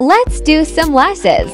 Let's do some lashes.